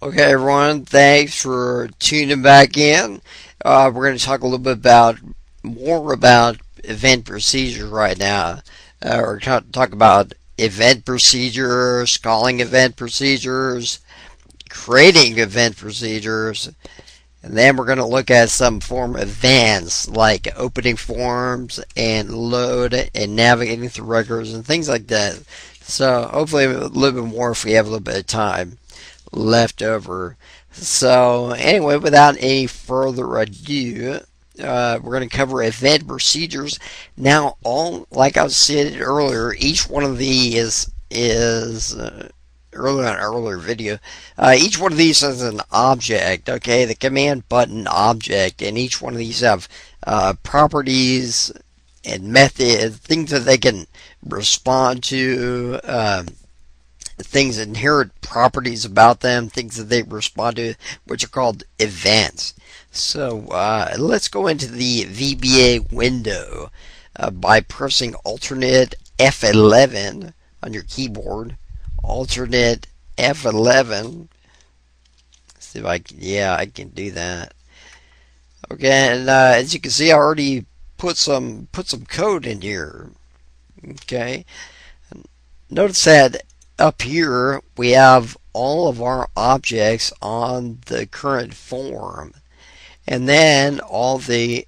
Okay, everyone, thanks for tuning back in. Uh, we're going to talk a little bit about more about event procedures right now. Uh, we're going to talk about event procedures, calling event procedures, creating event procedures, and then we're going to look at some form events like opening forms and load and navigating through records and things like that. So hopefully a little bit more if we have a little bit of time left over. So anyway, without any further ado, uh, we're going to cover event procedures. Now, all like I said earlier, each one of these is uh, earlier on earlier video. Uh, each one of these is an object. Okay, the command button object, and each one of these have uh, properties and methods, things that they can respond to. Um, things inherent properties about them, things that they respond to, which are called events. So uh, let's go into the VBA window uh, by pressing alternate F11 on your keyboard. Alternate F11. see if I can, yeah, I can do that. Okay, and uh, as you can see, I already put some put some code in here. Okay, notice that up here we have all of our objects on the current form and then all the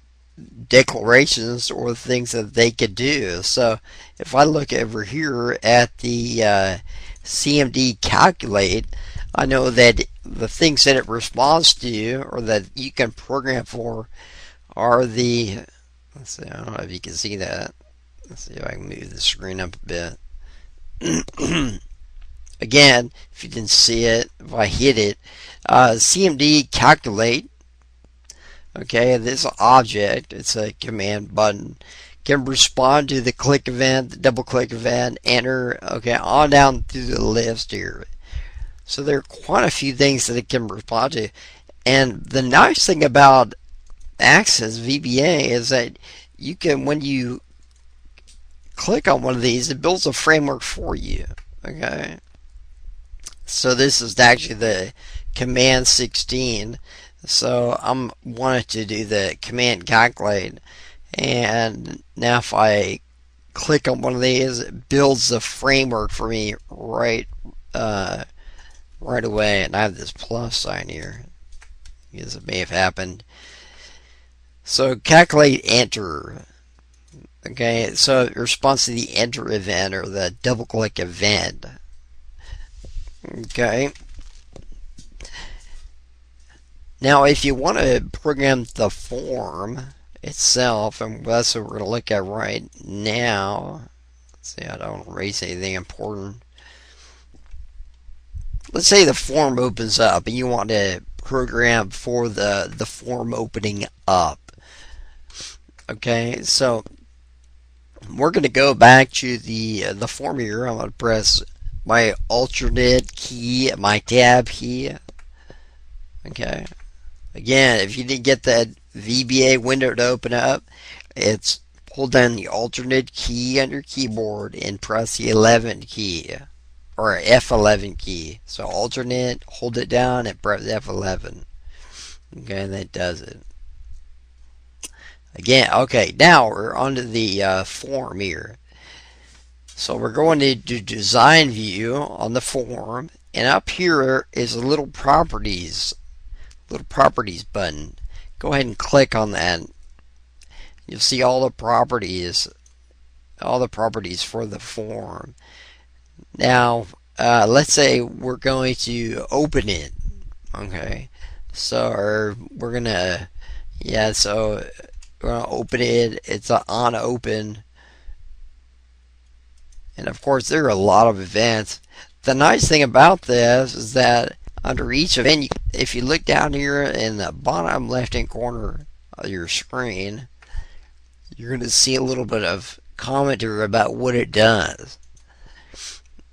declarations or things that they could do. So if I look over here at the uh, CMD calculate, I know that the things that it responds to or that you can program for are the, let's see, I don't know if you can see that. Let's see if I can move the screen up a bit. Again, if you didn't see it, if I hit it, uh, CMD calculate Okay, this object, it's a command button, can respond to the click event, the double click event, enter, okay, on down through the list here. So there are quite a few things that it can respond to. And the nice thing about Access VBA is that you can, when you click on one of these, it builds a framework for you. Okay. So this is actually the command 16 so I'm wanted to do the command calculate. And now if I click on one of these it builds the framework for me right uh, right away. And I have this plus sign here. Because it may have happened. So calculate enter. Okay so it responds to the enter event or the double click event okay now, if you want to program the form itself, and that's what we're going to look at right now. Let's see, I don't erase anything important. Let's say the form opens up and you want to program for the, the form opening up. Okay, so we're going to go back to the uh, the form here. I'm going to press my alternate key, my tab key. Okay, Again, if you didn't get that VBA window to open up, it's hold down the alternate key on your keyboard and press the 11 key or F11 key. So alternate, hold it down and press F11. Okay, and that does it. Again, okay, now we're onto the uh, form here. So we're going to do design view on the form and up here is a little properties little properties button. Go ahead and click on that. You'll see all the properties, all the properties for the form. Now, uh, let's say we're going to open it. Okay, so we're gonna, yeah, so we're gonna open it. It's on open, and of course there are a lot of events. The nice thing about this is that under each event, if you look down here in the bottom left hand corner of your screen, you're going to see a little bit of commentary about what it does.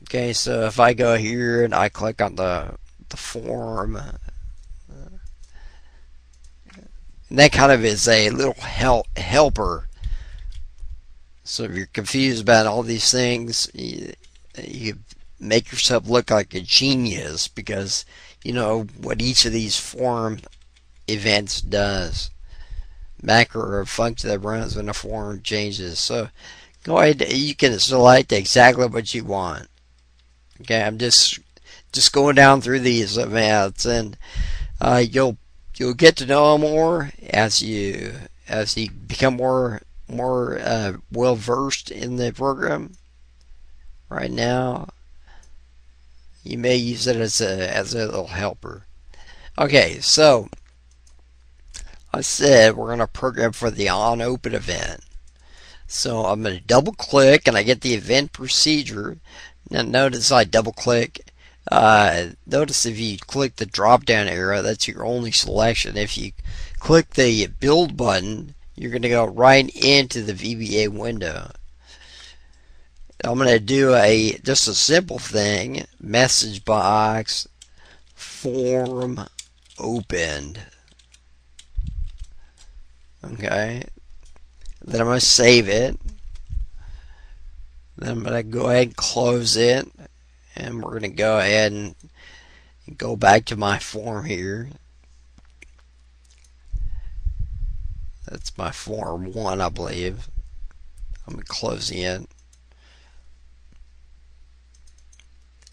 Okay, so if I go here and I click on the the form, that kind of is a little help helper. So if you're confused about all these things, you, you make yourself look like a genius because you know what each of these form events does. Macro or function that runs when a form changes. So go ahead, you can select exactly what you want. Okay, I'm just just going down through these events, and uh, you'll you'll get to know more as you as you become more more uh, well versed in the program. Right now, you may use it as a as a little helper. Okay, so I said we're going to program for the on open event. So I'm going to double click and I get the event procedure. Now notice I double click. Uh, notice if you click the drop down arrow, that's your only selection. If you click the build button, you're going to go right into the VBA window. I'm going to do a just a simple thing. Message box form opened. Okay. Then I'm going to save it. Then I'm going to go ahead and close it. And we're going to go ahead and go back to my form here that's my form 1 I believe. I'm going to close it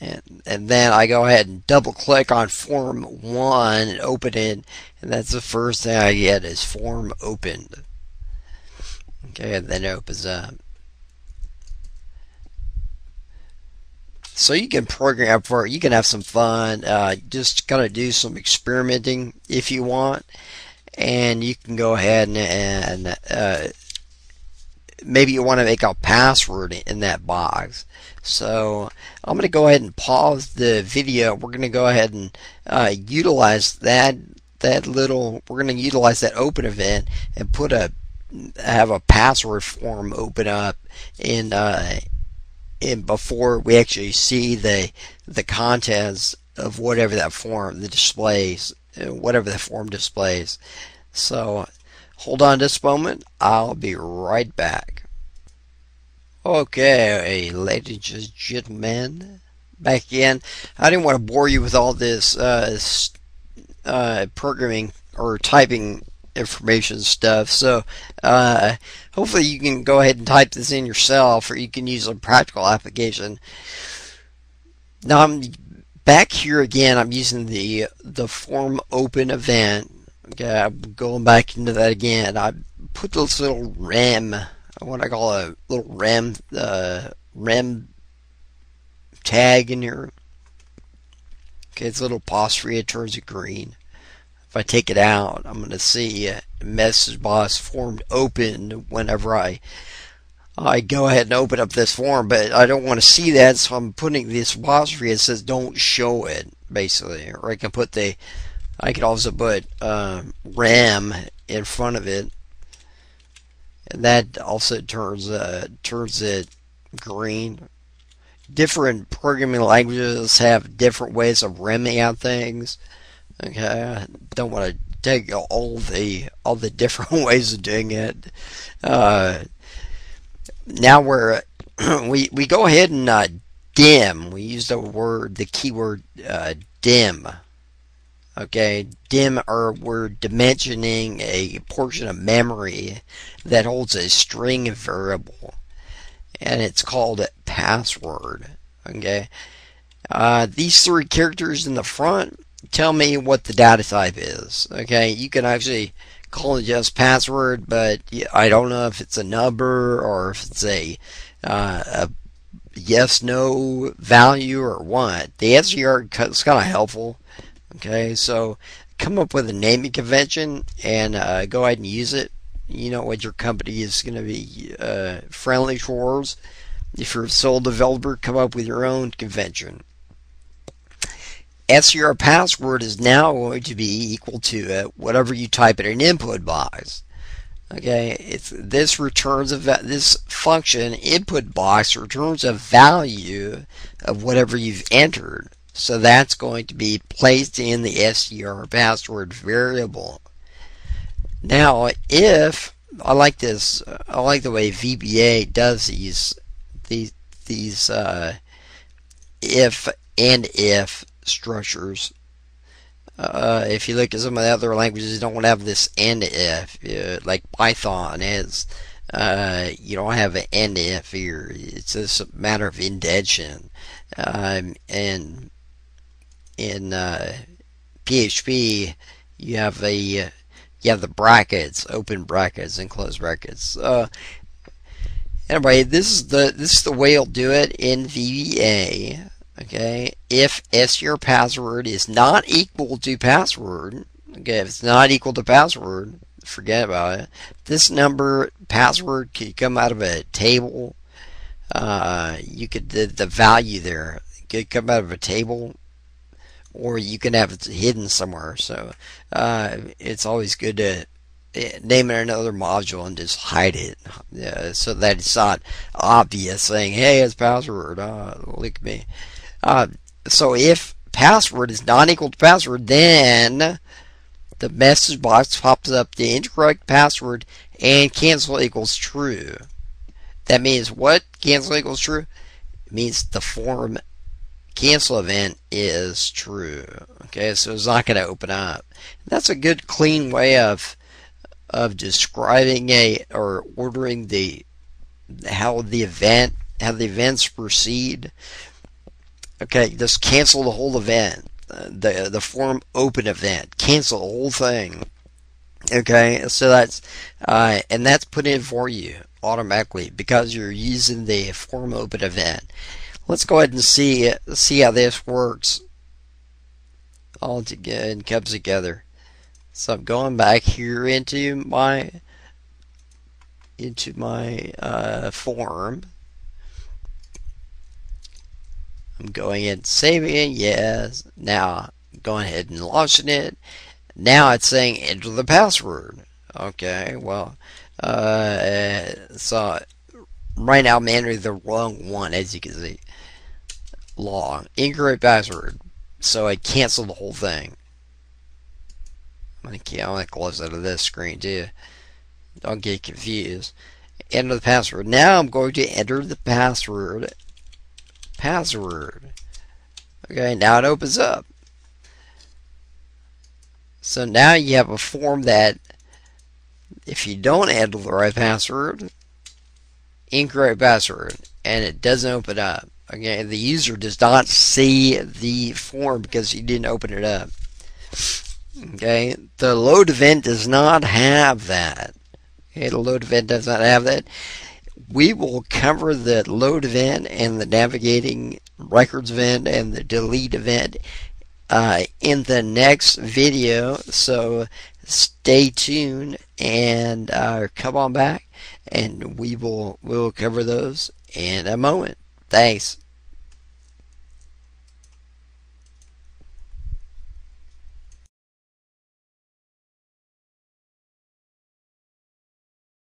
and, and then I go ahead and double click on form 1 and open it and that's the first thing I get is form opened. Okay and then it opens up. So you can program for it. You can have some fun uh, just kind of do some experimenting if you want and you can go ahead and, and uh, maybe you want to make a password in that box. So I'm going to go ahead and pause the video. We're going to go ahead and uh, utilize that that little. We're going to utilize that open event and put a have a password form open up in uh, in before we actually see the the contents of whatever that form the displays whatever the form displays. So Hold on just a moment. I'll be right back. Okay, ladies and gentlemen, back in. I didn't want to bore you with all this uh, uh, programming or typing information stuff. So uh, hopefully you can go ahead and type this in yourself, or you can use a practical application. Now I'm back here again. I'm using the the form open event Okay, I'm going back into that again. I put this little rem, what I call a little rem, uh, rem tag in here. Okay, it's a little apostrophe, it turns it green. If I take it out, I'm going to see message box formed open whenever I I go ahead and open up this form, but I don't want to see that, so I'm putting this apostrophe. It says don't show it, basically. Or I can put the I could also put uh, RAM in front of it. And that also turns uh, turns it green. Different programming languages have different ways of ramming out things. Okay, I don't want to take all the all the different ways of doing it. Uh, now we're we we go ahead and uh, dim. We use the word the keyword uh, dim Okay, dim or we're dimensioning a portion of memory that holds a string variable, and it's called a password. Okay, uh, these three characters in the front tell me what the data type is. Okay, you can actually call it just password, but I don't know if it's a number or if it's a, uh, a yes no value or what. The answer is kind of helpful Okay, so come up with a naming convention and uh, go ahead and use it. You know what your company is going to be uh, friendly towards. If you're a sole developer, come up with your own convention. STR password is now going to be equal to whatever you type in an input box. Okay, it's this returns a this function input box returns a value of whatever you've entered. So that's going to be placed in the STR password variable. Now, if I like this, I like the way VBA does these these these uh, if and if structures. Uh, if you look at some of the other languages, you don't have this end if, uh, like Python is. Uh, you don't have an end if here. It's just a matter of indentation. Um, and in PHP, uh, you have a you have the brackets, open brackets and close brackets. Uh, anyway, this is the this is the way you'll do it in VBA. Okay, if your password is not equal to password, okay, if it's not equal to password, forget about it. This number password could come out of a table. Uh, you could the, the value there could come out of a table, or you can have it hidden somewhere. So uh, it's always good to eh, name it another module and just hide it yeah, so that it's not obvious saying, hey, it's password. Uh, look at me. Uh, so if password is not equal to password, then the message box pops up the incorrect password and cancel equals true. That means what? Cancel equals true? It means the form cancel event is true. Okay, so it's not going to open up. That's a good clean way of of describing a or ordering the how the event how the events proceed Okay, just cancel the whole event. Uh, the the form open event. Cancel the whole thing. Okay, so that's uh, and that's put in for you automatically because you're using the form open event. Let's go ahead and see see how this works all together and comes together. So I'm going back here into my into my uh, form I'm going in saving it, yes. Now going ahead and launching it. Now it's saying enter the password. Okay, well, uh, so right now I'm entering the wrong one as you can see. Long, incorrect password. So I cancel the whole thing. I'm I'm gonna close out of this screen too. Don't get confused. Enter the password. Now I'm going to enter the password password. Okay, now it opens up. So now you have a form that if you don't enter the right password, incorrect password, and it doesn't open up. Okay, the user does not see the form because you didn't open it up. Okay, the load event does not have that. Okay, the load event does not have that we will cover the load event and the navigating records event and the delete event uh, in the next video. So stay tuned and uh, come on back and we will we will cover those in a moment. Thanks.